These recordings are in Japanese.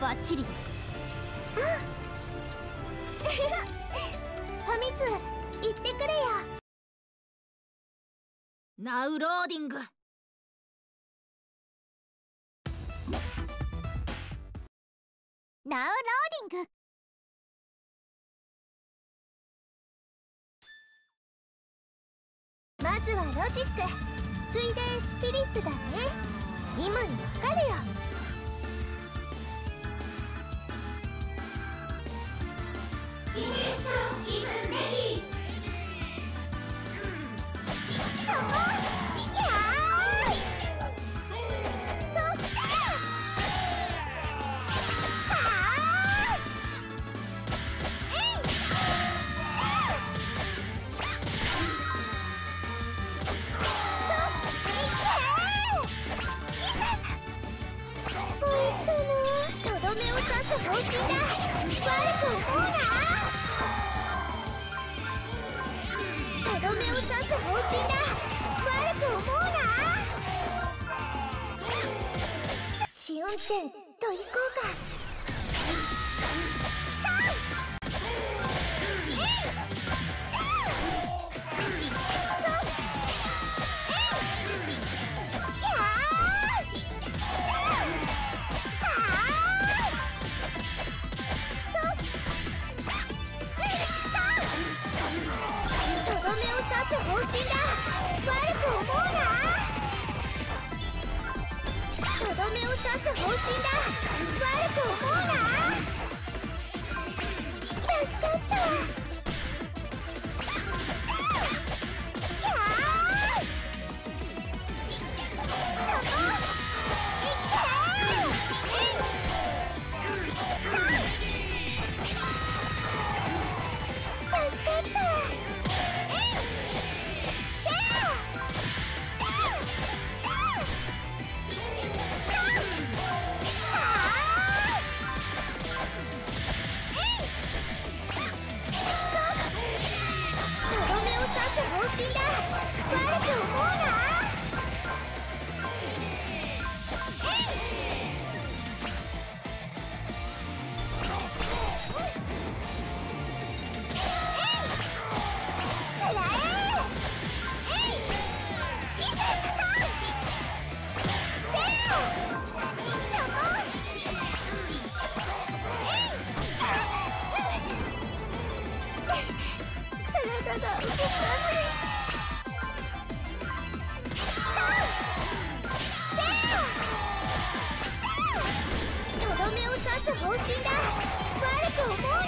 バッチリです。ファミツ行ってくれよ Now Loading。Now Loading。まずはロジック。ついでスピリッツだね。今にわかるよ方針だ悪く思うな。とどめを刺す方針だ。悪く思うな。試運転と行こうか。死んだ。悪く思うな。とどめを刺す方針だ。悪く思うな。体が動かないとどめを刺す方針だ。悪く思うよ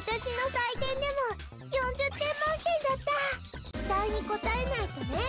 私の採点でも40点満点だった。期待に応えないとね。